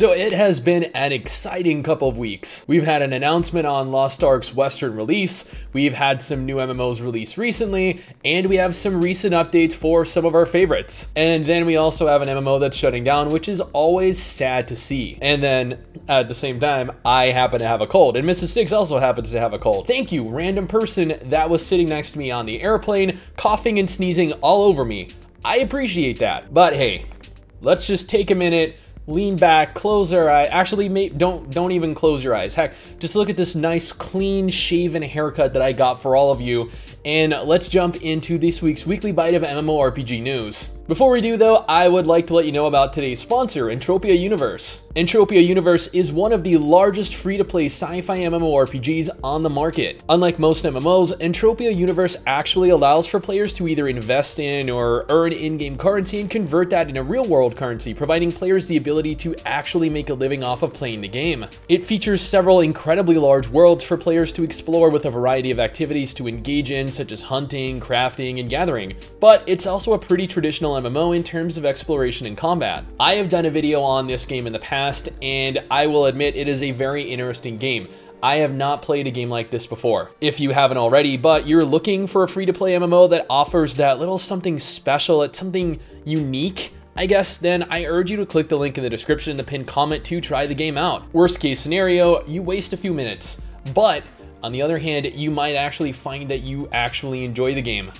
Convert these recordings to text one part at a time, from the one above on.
So it has been an exciting couple of weeks. We've had an announcement on Lost Ark's Western release, we've had some new MMOs released recently, and we have some recent updates for some of our favorites. And then we also have an MMO that's shutting down, which is always sad to see. And then at the same time, I happen to have a cold, and Mrs. Sticks also happens to have a cold. Thank you, random person that was sitting next to me on the airplane, coughing and sneezing all over me. I appreciate that. But hey, let's just take a minute lean back, close our eye. Actually, don't don't even close your eyes. Heck, just look at this nice, clean shaven haircut that I got for all of you. And let's jump into this week's weekly Byte of MMORPG news. Before we do though, I would like to let you know about today's sponsor, Entropia Universe. Entropia Universe is one of the largest free-to-play sci-fi MMORPGs on the market. Unlike most MMOs, Entropia Universe actually allows for players to either invest in or earn in-game currency and convert that into real-world currency, providing players the ability to actually make a living off of playing the game. It features several incredibly large worlds for players to explore with a variety of activities to engage in such as hunting, crafting, and gathering, but it's also a pretty traditional MMO in terms of exploration and combat. I have done a video on this game in the past, and I will admit it is a very interesting game. I have not played a game like this before, if you haven't already, but you're looking for a free-to-play MMO that offers that little something special, it's something unique, I guess then I urge you to click the link in the description in the pinned comment to try the game out. Worst case scenario, you waste a few minutes, but on the other hand, you might actually find that you actually enjoy the game.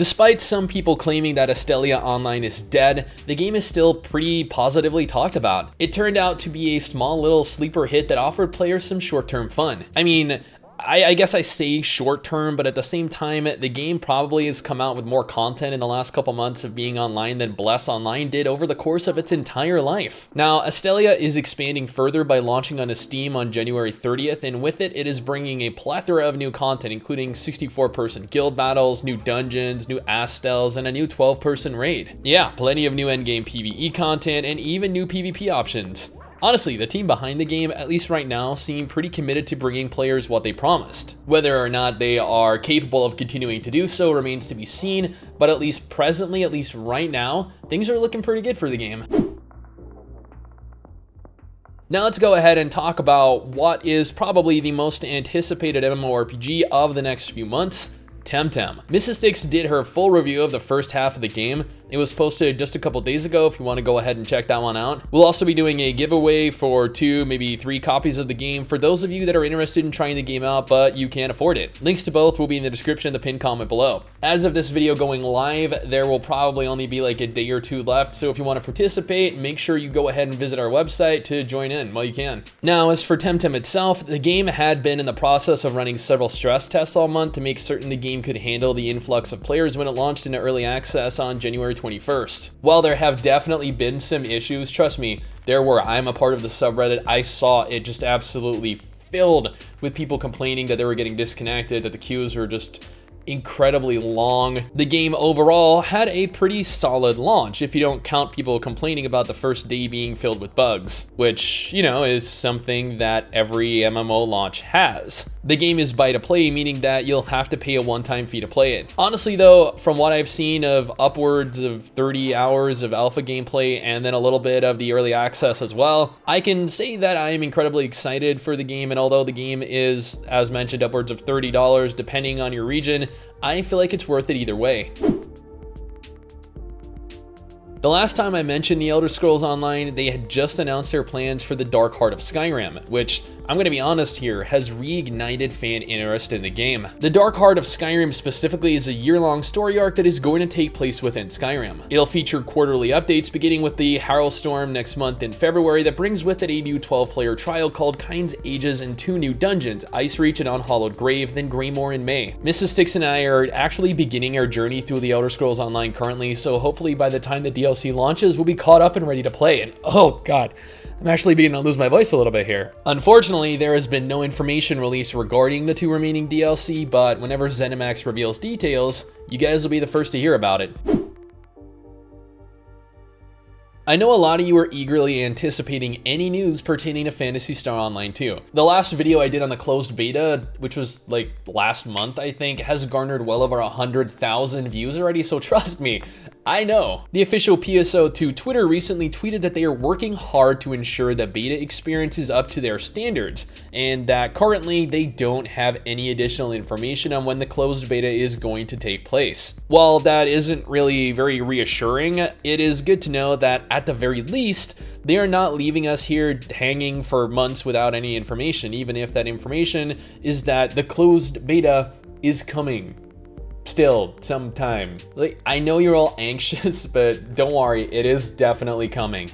Despite some people claiming that Astellia Online is dead, the game is still pretty positively talked about. It turned out to be a small little sleeper hit that offered players some short-term fun. I mean, I, I, guess I say short term, but at the same time, the game probably has come out with more content in the last couple months of being online than Bless Online did over the course of its entire life. Now, Astellia is expanding further by launching on Steam on January 30th, and with it, it is bringing a plethora of new content, including 64-person guild battles, new dungeons, new Astels, and a new 12-person raid. Yeah, plenty of new endgame PvE content, and even new PvP options. Honestly, the team behind the game, at least right now, seem pretty committed to bringing players what they promised. Whether or not they are capable of continuing to do so remains to be seen, but at least presently, at least right now, things are looking pretty good for the game. Now let's go ahead and talk about what is probably the most anticipated MMORPG of the next few months, Temtem. Mrs. Sticks did her full review of the first half of the game, it was posted just a couple days ago if you want to go ahead and check that one out. We'll also be doing a giveaway for two, maybe three copies of the game for those of you that are interested in trying the game out, but you can't afford it. Links to both will be in the description of the pinned comment below. As of this video going live, there will probably only be like a day or two left, so if you want to participate, make sure you go ahead and visit our website to join in while you can. Now, as for Temtem itself, the game had been in the process of running several stress tests all month to make certain the game could handle the influx of players when it launched into early access on January 21st. While there have definitely been some issues, trust me, there were. I'm a part of the subreddit. I saw it just absolutely filled with people complaining that they were getting disconnected, that the queues were just incredibly long. The game overall had a pretty solid launch if you don't count people complaining about the first day being filled with bugs, which, you know, is something that every MMO launch has. The game is buy to play, meaning that you'll have to pay a one-time fee to play it. Honestly though, from what I've seen of upwards of 30 hours of alpha gameplay and then a little bit of the early access as well, I can say that I am incredibly excited for the game and although the game is, as mentioned, upwards of $30 depending on your region, I feel like it's worth it either way. The last time I mentioned The Elder Scrolls Online, they had just announced their plans for the Dark Heart of Skyrim, which, I'm gonna be honest here, has reignited fan interest in the game. The Dark Heart of Skyrim specifically is a year-long story arc that is going to take place within Skyrim. It'll feature quarterly updates beginning with the Storm next month in February that brings with it a new 12-player trial called Kyne's Aegis and two new dungeons, Icereach and Unhallowed Grave, then Greymoor in May. Mrs. Sticks and I are actually beginning our journey through The Elder Scrolls Online currently, so hopefully by the time the DLC DLC launches, we'll be caught up and ready to play. And oh god, I'm actually beginning to lose my voice a little bit here. Unfortunately, there has been no information released regarding the two remaining DLC, but whenever ZeniMax reveals details, you guys will be the first to hear about it. I know a lot of you are eagerly anticipating any news pertaining to Phantasy Star Online 2. The last video I did on the closed beta, which was like last month I think, has garnered well over 100,000 views already, so trust me, I know. The official PSO2 Twitter recently tweeted that they are working hard to ensure the beta experience is up to their standards, and that currently they don't have any additional information on when the closed beta is going to take place. While that isn't really very reassuring, it is good to know that at the very least, they are not leaving us here hanging for months without any information, even if that information is that the closed beta is coming still sometime. Like I know you're all anxious, but don't worry, it is definitely coming.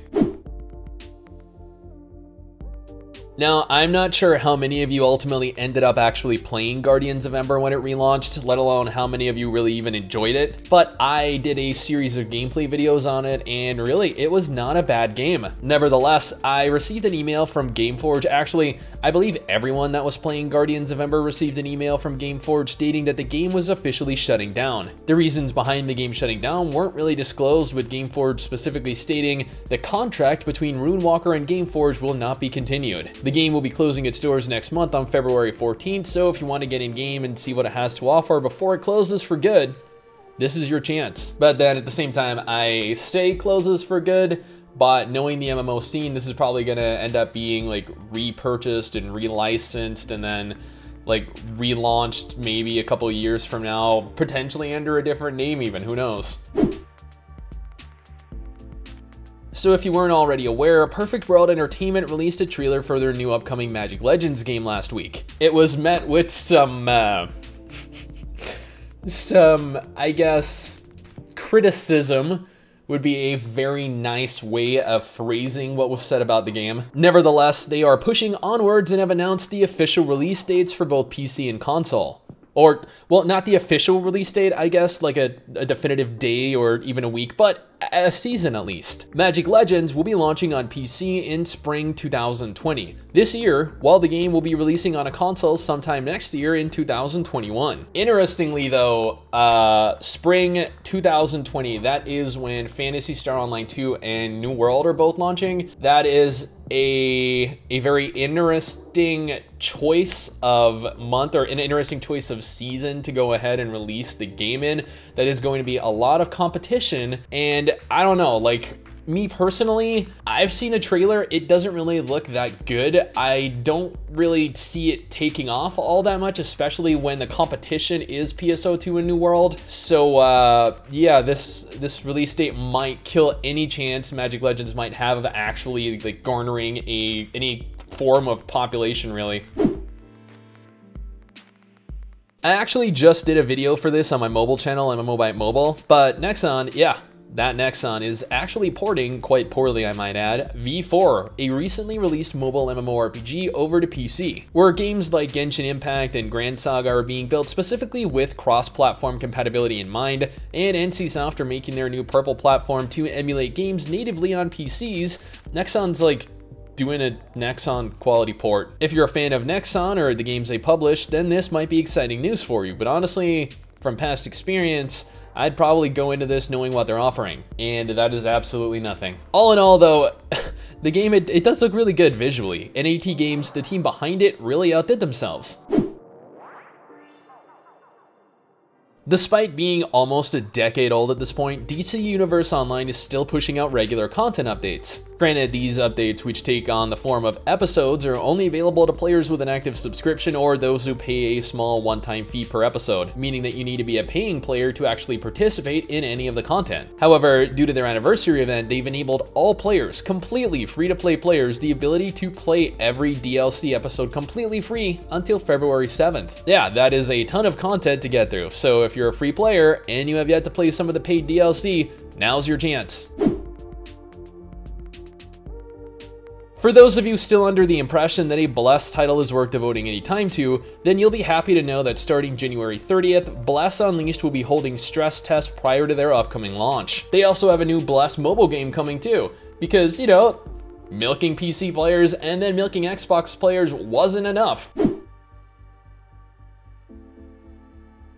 Now, I'm not sure how many of you ultimately ended up actually playing Guardians of Ember when it relaunched, let alone how many of you really even enjoyed it, but I did a series of gameplay videos on it, and really, it was not a bad game. Nevertheless, I received an email from Gameforge. Actually, I believe everyone that was playing Guardians of Ember received an email from Gameforge stating that the game was officially shutting down. The reasons behind the game shutting down weren't really disclosed, with Gameforge specifically stating the contract between Runewalker and Gameforge will not be continued. The game will be closing its doors next month on February 14th, so if you want to get in game and see what it has to offer before it closes for good, this is your chance. But then at the same time, I say closes for good, but knowing the MMO scene, this is probably gonna end up being like repurchased and relicensed and then like relaunched maybe a couple years from now, potentially under a different name even, who knows. So if you weren't already aware, Perfect World Entertainment released a trailer for their new upcoming Magic Legends game last week. It was met with some, uh, some, I guess, criticism would be a very nice way of phrasing what was said about the game. Nevertheless, they are pushing onwards and have announced the official release dates for both PC and console or well not the official release date i guess like a, a, definitive day or even a week but a season at least. Magic Legends will be launching on PC in spring 2020. This year, while the game will be releasing on a console sometime next year in 2021. Interestingly though, uh, spring 2020, that is when Phantasy Star Online 2 and New World are both launching. That is a a very interesting choice of month or an interesting choice of season to go ahead and release the game in. That is going to be a lot of competition and I don't know, like me personally, I've seen a trailer. It doesn't really look that good. I don't really see it taking off all that much, especially when the competition is PSO2 in New World. So uh, yeah, this this release date might kill any chance Magic Legends might have of actually like garnering a any form of population really. I actually just did a video for this on my mobile channel, MMObyte Mobile, Mobile, but Nexon, yeah, that Nexon is actually porting, quite poorly I might add, V4, a recently released mobile MMORPG over to PC, where games like Genshin Impact and Gran Saga are being built specifically with cross-platform compatibility in mind, and NCSoft are making their new Purple platform to emulate games natively on PCs. Nexon's like doing a Nexon quality port. If you're a fan of Nexon or the games they publish, then this might be exciting news for you, but honestly, from past experience, I'd probably go into this knowing what they're offering, and that is absolutely nothing. All in all though, the game, it, it does look really good visually. NAT Games, the team behind it, really outdid themselves. Despite being almost a decade old at this point, DC Universe Online is still pushing out regular content updates. Granted, these updates, which take on the form of episodes, are only available to players with an active subscription or those who pay a small one-time fee per episode, meaning that you need to be a paying player to actually participate in any of the content. However, due to their anniversary event, they've enabled all players, completely free-to-play players, the ability to play every DLC episode completely free until February 7th. Yeah, that is a ton of content to get through, so if you're a free player and you have yet to play some of the paid DLC, now's your chance. For those of you still under the impression that a Bless title is worth devoting any time to, then you'll be happy to know that starting January 30th, Bless Unleashed will be holding stress tests prior to their upcoming launch. They also have a new Bless mobile game coming too, because, you know, milking PC players and then milking Xbox players wasn't enough.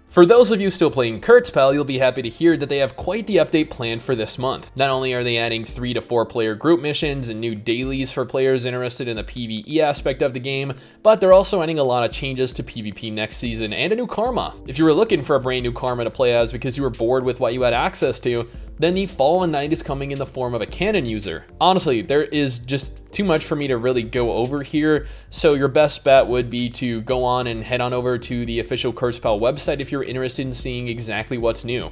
For those of you still playing KurtzPel, you'll be happy to hear that they have quite the update planned for this month. Not only are they adding 3 to 4 player group missions and new dailies for players interested in the PvE aspect of the game, but they're also adding a lot of changes to PvP next season and a new Karma. If you were looking for a brand new Karma to play as because you were bored with what you had access to, then the Fallen Knight is coming in the form of a cannon user. Honestly, there is just too much for me to really go over here, so your best bet would be to go on and head on over to the official KurtzPel website if you're interested in seeing exactly what's new.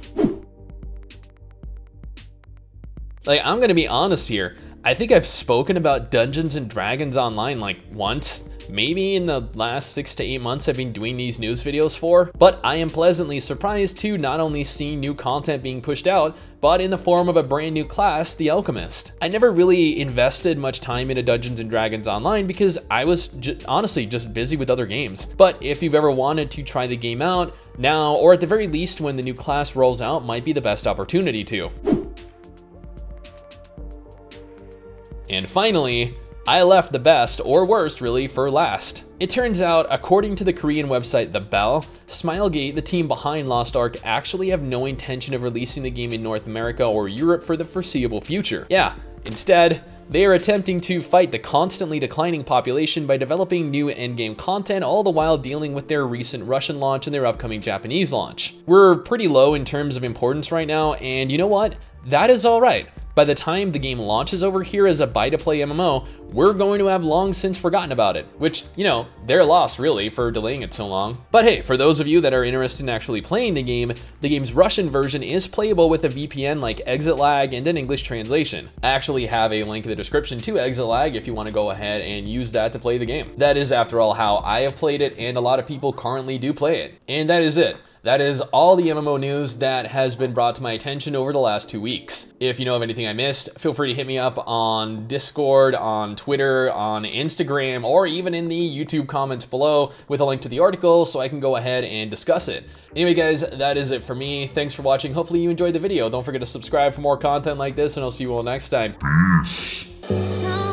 Like, I'm gonna be honest here, I think I've spoken about Dungeons and Dragons Online like once, maybe in the last six to eight months I've been doing these news videos for, but I am pleasantly surprised to not only see new content being pushed out, but in the form of a brand new class, the Alchemist. I never really invested much time into Dungeons and Dragons Online because I was honestly just busy with other games. But if you've ever wanted to try the game out, now, or at the very least when the new class rolls out, might be the best opportunity to. And finally, I left the best, or worst really, for last. It turns out, according to the Korean website The Bell, Smilegate, the team behind Lost Ark, actually have no intention of releasing the game in North America or Europe for the foreseeable future. Yeah, instead, they are attempting to fight the constantly declining population by developing new endgame content, all the while dealing with their recent Russian launch and their upcoming Japanese launch. We're pretty low in terms of importance right now, and you know what? That is alright. By the time the game launches over here as a buy-to-play MMO, we're going to have long since forgotten about it, which, you know, their loss really for delaying it so long. But hey, for those of you that are interested in actually playing the game, the game's Russian version is playable with a VPN like ExitLag and an English translation. I actually have a link in the description to ExitLag if you want to go ahead and use that to play the game. That is, after all, how I have played it and a lot of people currently do play it. And that is it. That is all the MMO news that has been brought to my attention over the last two weeks. If you know of anything I missed, feel free to hit me up on Discord, on Twitter, on Instagram, or even in the YouTube comments below with a link to the article so I can go ahead and discuss it. Anyway, guys, that is it for me. Thanks for watching. Hopefully you enjoyed the video. Don't forget to subscribe for more content like this, and I'll see you all next time. Peace.